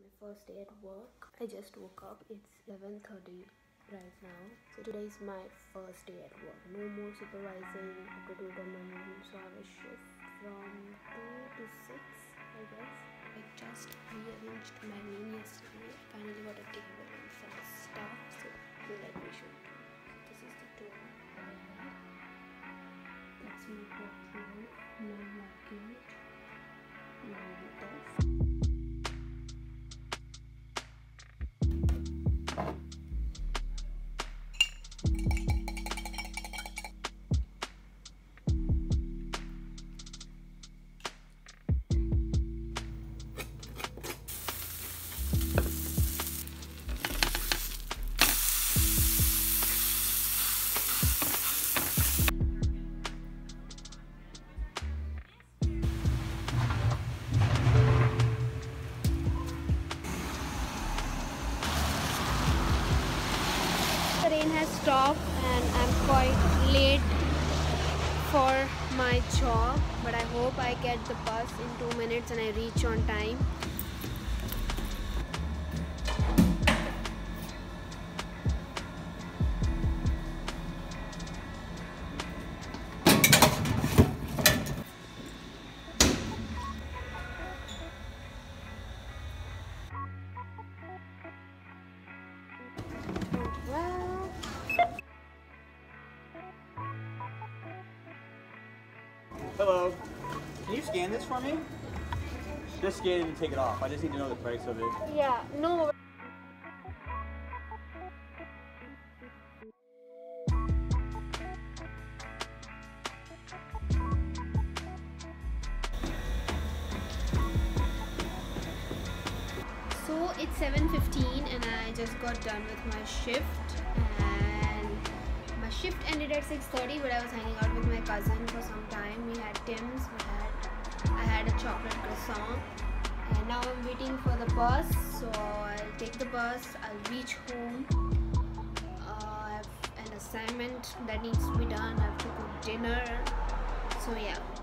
my first day at work. I just woke up. It's 11:30 right now. So today is my first day at work. No more supervising. I have to do it on my own. So I have a shift from 2 to 6, I guess. I just rearranged my room yesterday. Finally got a table and some stuff. So let me show you. This is the door That's my bathroom. No luggage. No desk. Stopped and I'm quite late for my job but I hope I get the bus in 2 minutes and I reach on time. Hello. Can you scan this for me? Just scan it and take it off. I just need to know the price of it. yeah, no. So it's 7:15 and I just got done with my shift shift ended at 6:30 but I was hanging out with my cousin for some time. We had Tim's, we had I had a chocolate croissant. And now I'm waiting for the bus so I'll take the bus I'll reach home. Uh, I have an assignment that needs to be done I have to cook dinner. So yeah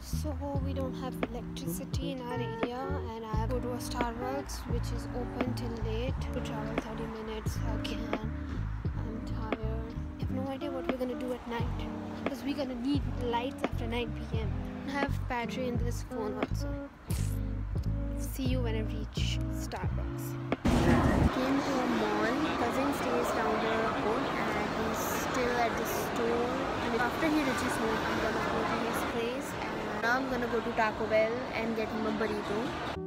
So we don't have electricity in our area and I have to go to a Starbucks which is open till late to travel 30 minutes again. I'm tired. I have no idea what we're gonna do at night because we're gonna need lights after 9 p.m. I have battery in this phone also. See you when I reach Starbucks. Came to a mall. Cousin stays down the road and he's still at the store. And after he reaches home, I'm gonna go to his now I'm gonna go to Taco Bell and get him a burrito.